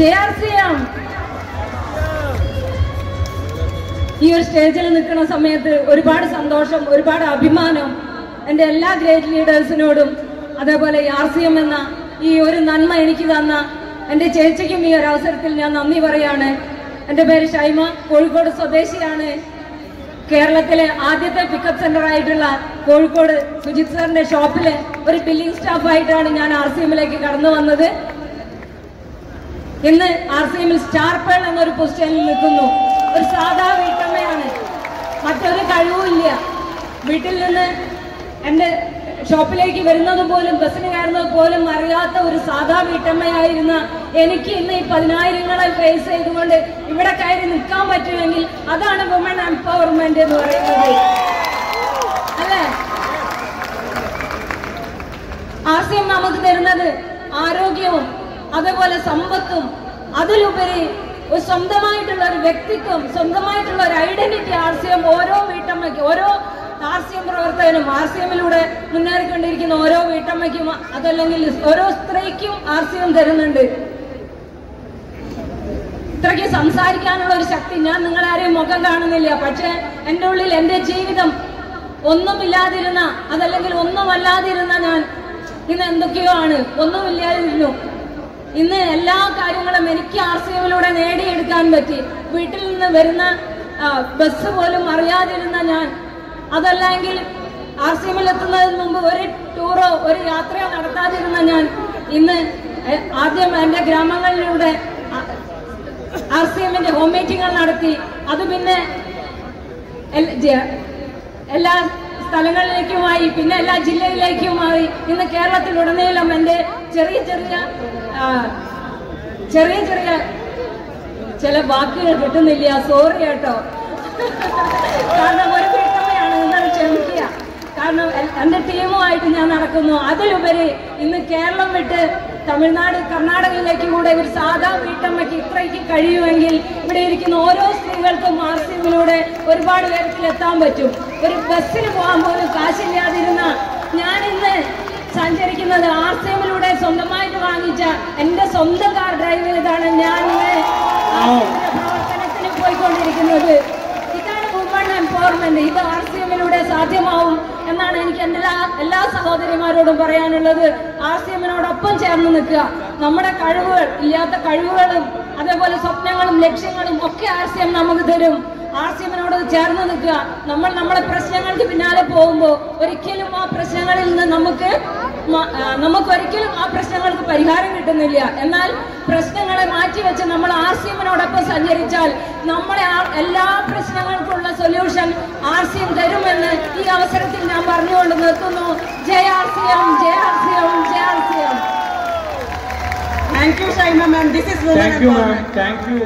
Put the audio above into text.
J R C ഈ ഒരു സ്റ്റേജിൽ നിൽക്കുന്ന സമയത്ത് ഒരുപാട് സന്തോഷം ഒരുപാട് അഭിമാനം എന്റെ എല്ലാ ഗ്രേറ്റ് ലീഡേഴ്സിനോടും അതേപോലെ ആർ സി എം എന്ന ഈ ഒരു നന്മ എനിക്ക് തന്ന എന്റെ ചേച്ചിക്കും ഈ ഒരു അവസരത്തിൽ ഞാൻ നന്ദി പറയാണ്. എന്റെ പേര് ഷൈമ കോഴിക്കോട് സ്വദേശിയാണ്. കേരളത്തിലെ ആദ്യത്തെ പിക്കപ്പ് സെന്റർ ആയിട്ടുള്ള കോഴിക്കോട് സുജിത് സാറിന്റെ ഷോപ്പിലെ ഒരു ബില്ലിംഗ് സ്റ്റാഫായിട്ടാണ് ഞാൻ ആർ കടന്നു വന്നത്. ഇന്ന് ആർ സി എമ്മിൽ സ്റ്റാർ പേൾ എന്നൊരു പൊസിഷനിൽ നിൽക്കുന്നു. ഒരു സാധാ വീട്ടമ്മയാണ്. മറ്റൊരു കഴിവുമില്ല വീട്ടിൽ നിന്ന് എന്റെ ഷോപ്പിലേക്ക് വരുന്നത് പോലും ബസ്സിന് കയറുന്നത് പോലും അറിയാത്ത ഒരു സാധാ വീട്ടമ്മയായിരുന്ന എനിക്ക് ഇന്ന് ഈ പതിനായിരങ്ങളെ ഫേസ് ചെയ്തുകൊണ്ട് ഇവിടെ കയറി നിൽക്കാൻ പറ്റുമെങ്കിൽ അതാണ് വുമൺ എംപവർമെന്റ് എന്ന് പറയുന്നത്. അല്ലേ? ആശയം നമുക്ക് തരുന്നത് ആരോഗ്യവും അതുപോലെ സമ്പത്തും അതിലുപരി ഒരു സ്വന്തമായിട്ടുള്ള ഒരു വ്യക്തിത്വം സ്വന്തമായിട്ടുള്ള ഒരു ഐഡന്റിറ്റി ആർ സി എം ഓരോ വീട്ടമ്മയ്ക്കും ഓരോ ആർ സി എം പ്രവർത്തകനും ആർ സി എമ്മിലൂടെ മുന്നേറിക്കൊണ്ടിരിക്കുന്ന ഓരോ വീട്ടമ്മയ്ക്കും അതല്ലെങ്കിൽ ഓരോ സ്ത്രീക്കും ആർ സി എം തരുന്നുണ്ട്. ഇത്രയ്ക്ക് സംസാരിക്കാനുള്ള ഒരു ശക്തി ഞാൻ നിങ്ങളാരെയും മുഖം കാണുന്നില്ല. പക്ഷേ എന്റെ ഉള്ളിൽ എന്റെ ജീവിതം ഒന്നുമില്ലാതിരുന്ന അതല്ലെങ്കിൽ ഒന്നുമല്ലാതിരുന്ന ഞാൻ ഇന്ന് എന്തൊക്കെയോ ആണ്. ഒന്നുമില്ലാതിരുന്നു. ഇന്ന് എല്ലാ കാര്യങ്ങളും എനിക്ക് ആർ സി എമ്മിലൂടെ നേടിയെടുക്കാൻ പറ്റി. വീട്ടിൽ നിന്ന് വരുന്ന ബസ് പോലും അറിയാതിരുന്ന ഞാൻ. അതല്ലെങ്കിൽ ആർ സി എമ്മിൽ എത്തുന്നതിന് മുമ്പ് ഒരു ടൂറോ ഒരു യാത്രയോ നടത്താതിരുന്ന ഞാൻ ഇന്ന് ആദ്യം എന്റെ ഗ്രാമങ്ങളിലൂടെ ആർ സി എമ്മിന്റെ ഹോം മീറ്റിംഗുകൾ നടത്തി. അത് പിന്നെ എല്ലാ സ്ഥലങ്ങളിലേക്കുമായി പിന്നെ എല്ലാ ജില്ലയിലേക്കുമായി ഇന്ന് കേരളത്തിലുടനീളം എന്റെ ചെറിയ ചെറിയ ചെറിയ ചെറിയ ചില വാക്കുകൾ കിട്ടുന്നില്ല. സോറി കേട്ടോ. കാരണം ഒരു വീട്ടമ്മയാണ് നിങ്ങൾ ക്ഷമിക്കുക. കാരണം എന്റെ ടീമുമായിട്ട് ഞാൻ നടക്കുന്നു. അതിലുപരി ഇന്ന് കേരളം വിട്ട് തമിഴ്നാട് കർണാടകയിലേക്ക് കൂടെ ഒരു സാധാ വീട്ടമ്മയ്ക്ക് ഇത്രയ്ക്ക് കഴിയുമെങ്കിൽ ഇവിടെ ഇരിക്കുന്ന ഓരോ സ്ത്രീകൾക്കും മാർസിമിലൂടെ ഒരുപാട് ഉയരത്തിൽ എത്താൻ പറ്റും. ഒരു ബസ്സിന് പോകാൻ പോലും കാശില്ലാതിരുന്ന ഞാൻ ഇന്ന് സഞ്ചരിക്കുന്നത് ആർ സ്വന്തമായിട്ട് വാങ്ങിച്ച എന്റെ സ്വന്തം കാർ ഡ്രൈവ് ചെയ്താണ് ഞാൻ ഇന്ന് പ്രവർത്തനത്തിന് പോയിക്കൊണ്ടിരിക്കുന്നത്. ഇതാണ് വുമൺ എംപവർമെന്റ് ഇത് ആർ സി എമ്മിലൂടെ സാധ്യമാവും. എന്നാണ് എനിക്ക് എന്റെ എല്ലാ സഹോദരിമാരോടും പറയാനുള്ളത്. ആർ സി എമ്മിനോടൊപ്പം ചേർന്ന് നിൽക്കുക. നമ്മുടെ കഴിവുകൾ ഇല്ലാത്ത കഴിവുകളും അതേപോലെ സ്വപ്നങ്ങളും ലക്ഷ്യങ്ങളും ഒക്കെ ആർ സി എം നമുക്ക് തരും. ആർ സി എമ്മിനോട് ചേർന്ന് നിൽക്കുക. നമ്മൾ നമ്മുടെ പ്രശ്നങ്ങൾക്ക് പിന്നാലെ പോകുമ്പോൾ ഒരിക്കലും ആ പ്രശ്നങ്ങളിൽ നിന്ന് നമുക്ക് നമുക്കൊരിക്കലും ആ പ്രശ്നങ്ങൾക്ക് പരിഹാരം കിട്ടുന്നില്ല. എന്നാൽ പ്രശ്നങ്ങളെ മാറ്റിവെച്ച് നമ്മൾ ആർ സി എമ്മിനോടൊപ്പം സഞ്ചരിച്ചാൽ നമ്മളെ എല്ലാ പ്രശ്നങ്ങൾക്കുള്ള സൊല്യൂഷൻ ആർ സി എം തരുമെന്ന് ഈ അവസരത്തിൽ ഞാൻ പറഞ്ഞുകൊണ്ട് നിർത്തുന്നു. ജയ ആർ സി എം ജയ R C M Jaya R C M Thank you, Shaima ma'am. This is women Thank you,